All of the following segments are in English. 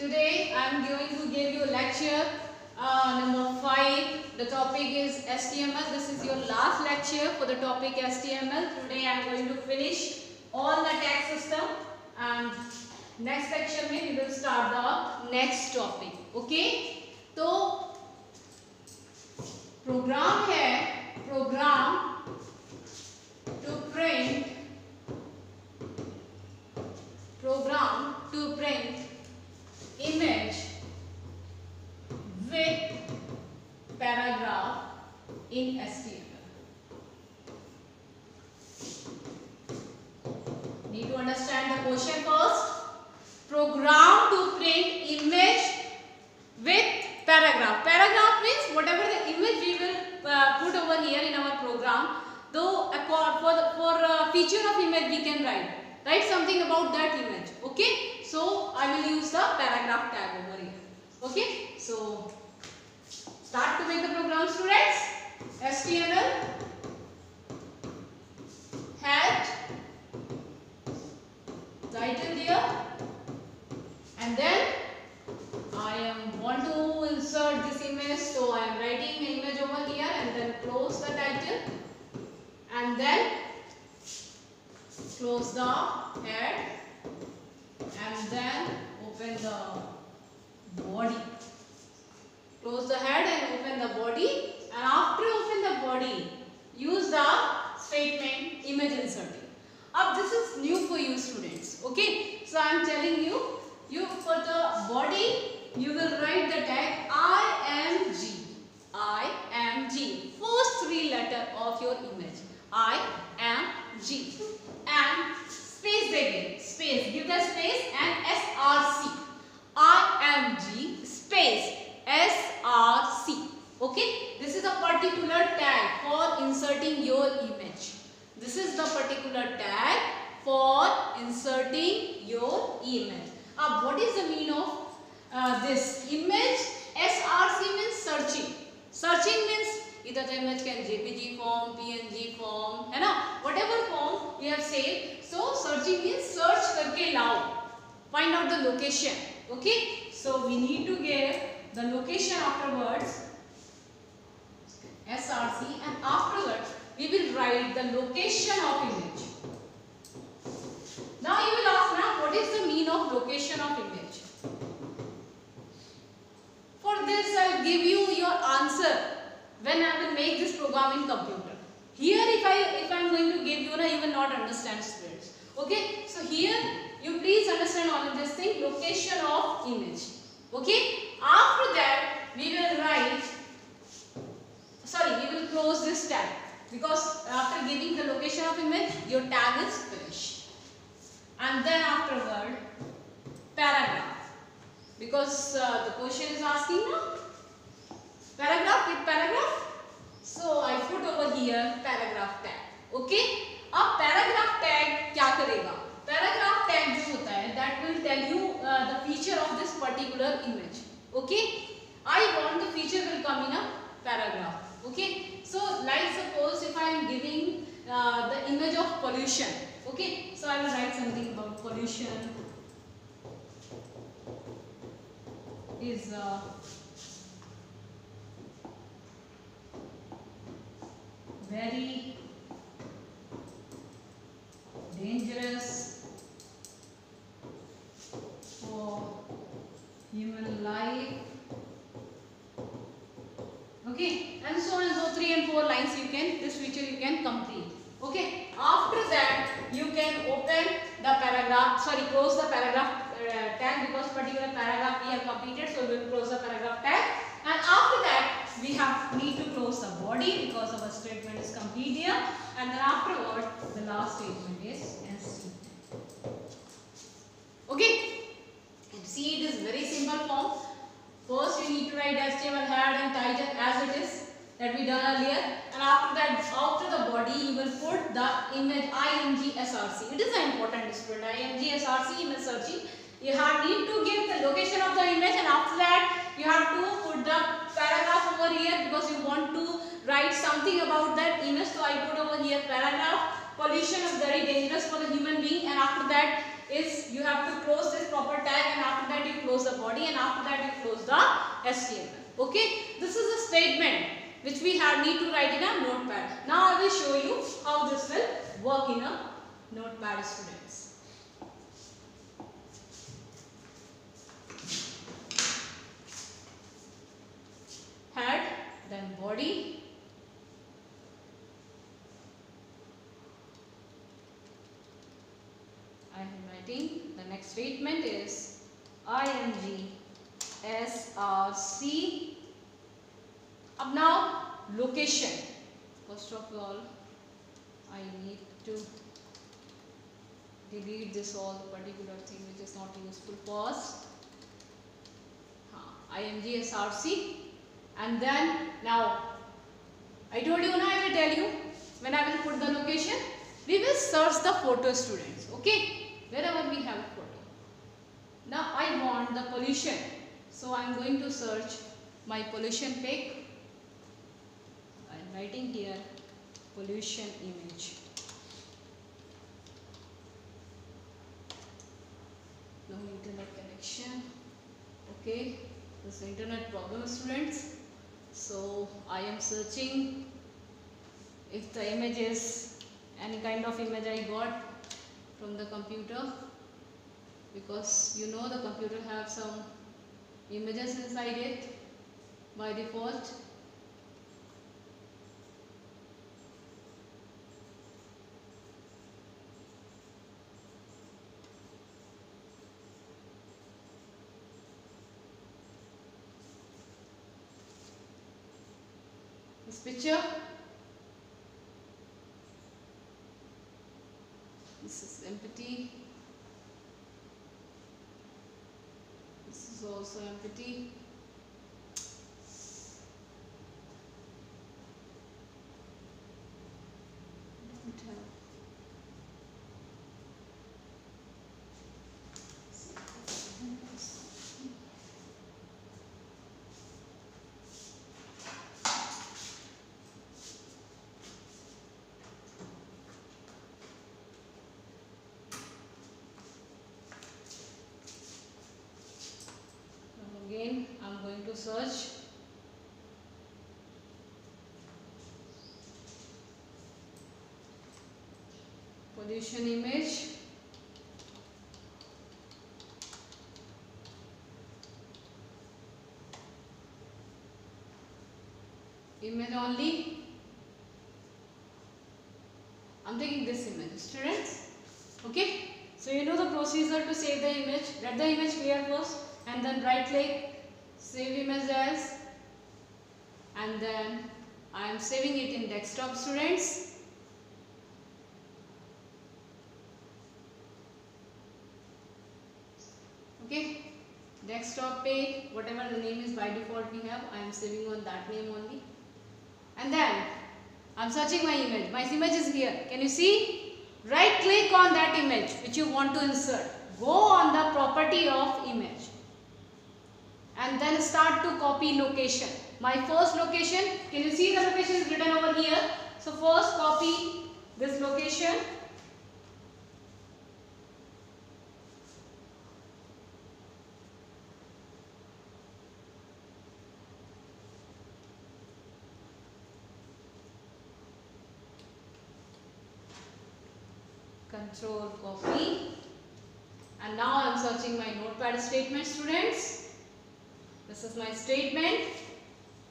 Today I am going to give you lecture uh, number 5. The topic is HTML. This is your last lecture for the topic HTML. Today I am going to finish all the tag system and next lecture we will start the next topic. Okay? So, program question first. Program to print image with paragraph. Paragraph means whatever the image we will uh, put over here in our program. Though for the, for uh, feature of image we can write write something about that image. Okay. So I will use the paragraph tag over here. Okay. So start to make the program students. HTML head title there and then I am want to insert this image. So I am writing image over here and then close the title. And then close the head. And then open the body. Close the head and open the body. And after open the body use the statement image inserting. अब this is new for you students. Okay? So I am telling you you for the body you will write the tag img img first three letter of your image. Img and space again space. Give the space and src img space. Src okay? This is a particular tag for inserting your image. This is the particular tag for inserting your image now what is the meaning of uh, this image src means searching searching means either the image can jpg form png form है ना whatever form we have saved so searching means search करके लाओ find out the location okay so we need to give the location afterwards src and afterwards we will write the location of image now you will ask now what is the mean of location of image for this i'll give you your answer when I will make this program in computer. Here if I if I am going to give you, na, you will not understand students. Okay. So here you please understand all of this thing location of image. Okay. After that we will write sorry we will close this tag because after giving the location of image your tag is. And then afterward paragraph because uh, the question is asking now paragraph with paragraph so i put over here paragraph tag okay अब paragraph tag क्या करेगा paragraph tag जो होता है that will tell you uh, the feature of this particular image okay i want the feature will come in a paragraph okay so like suppose if i am giving uh, the image of pollution okay so i will write something about pollution. Is uh, very dangerous for human life okay and so on and so three and four lines you can this feature you can complete okay after that you can open the paragraph sorry close the paragraph uh, tag because particular paragraph we have completed so we will close the paragraph tag and after that we have need to close the body because our statement is complete here and then afterward the last statement is ST. Okay. See it is very simple form. First you need to write HTML head and title as it is that we done earlier and after that the body you will put the image img src. It is an important student img src image searching. You have need to give the location of the image and after that you have to put the paragraph over here because you want to write something about that image. So I put over here paragraph. Pollution is very dangerous for the human being and after that is you have to close this proper tag and after that you close the body and after that you close the HTML. Okay, this is a statement which we have need to write in a notepad. Now I will show you how this will work in a notepad students. Head, then body, I am writing the next statement is IMG SRC. Up now location. First of all, I need to delete this all particular thing which is not useful first. Uh, IMG SRC and then now I told you now I will tell you when I will put the location we will search the photo students okay? Wherever we have photo. Now I want the pollution. So I am going to search my pollution pic writing here pollution image. No internet connection. Okay this internet problem students. So I am searching if the image is any kind of image I got from the computer. Because you know the computer have some images inside it by default picture this is empty this is also empty don't have Now again I am going to search. Pollution image. Image only. I'm taking this image students. Okay? So you know the procedure to save the image. Let the image clear first and then right click save image as and then I am saving it in desktop students. Okay. Desktop page whatever the name is by default we have I am saving on that name only. And then I am searching my image. My image is here. Can you see? Right click on that image which you want to insert. Go on the property of image and then start to copy location. My first location can you see the location is written over here? So first copy this location. Control copy. And now I am searching my notepad statement students this is my statement.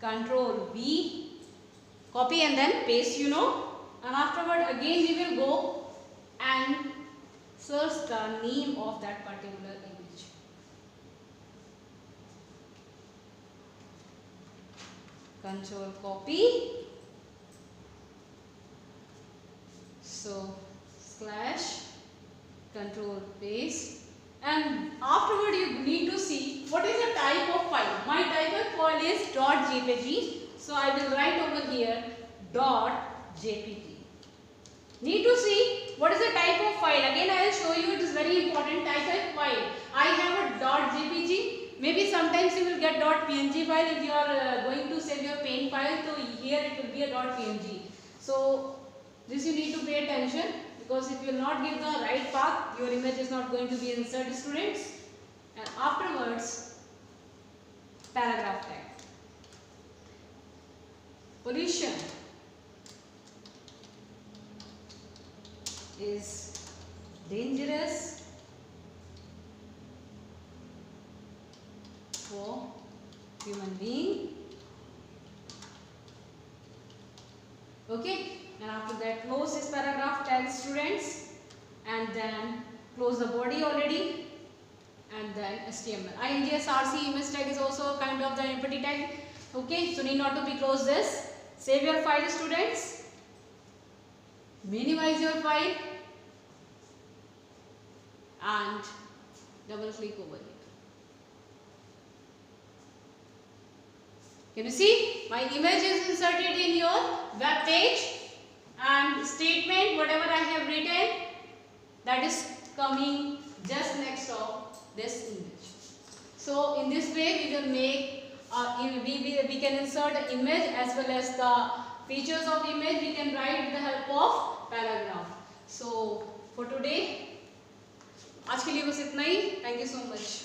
Control V. Copy and then paste you know. And afterward again we will go and search the name of that particular image. Control copy. So slash control paste. And afterward you need to see what is the type of file. My type of file is .jpg. So I will write over here dot .jpg. Need to see what is the type of file. Again I will show you it is very important type of file. I have a dot .jpg. Maybe sometimes you will get dot .png file if you are uh, going to save your paint file. So here it will be a dot .png. So this you need to pay attention because if you will not give the right path your image is not going to be inserted students and afterwards pollution is dangerous for human being okay and after that close this paragraph tell students and then close the body already and then HTML. IMG SRC image tag is also kind of the empty tag. Okay, so need not to be close this. Save your file students. Minimize your file and double click over here. Can you see? My image is inserted in your web page and statement whatever I have written that is coming just next of this image. So in this way we will make uh, we, we, we can insert the image as well as the features of image we can write with the help of paragraph. So for today आज के लिए बस इतना ही thank you so much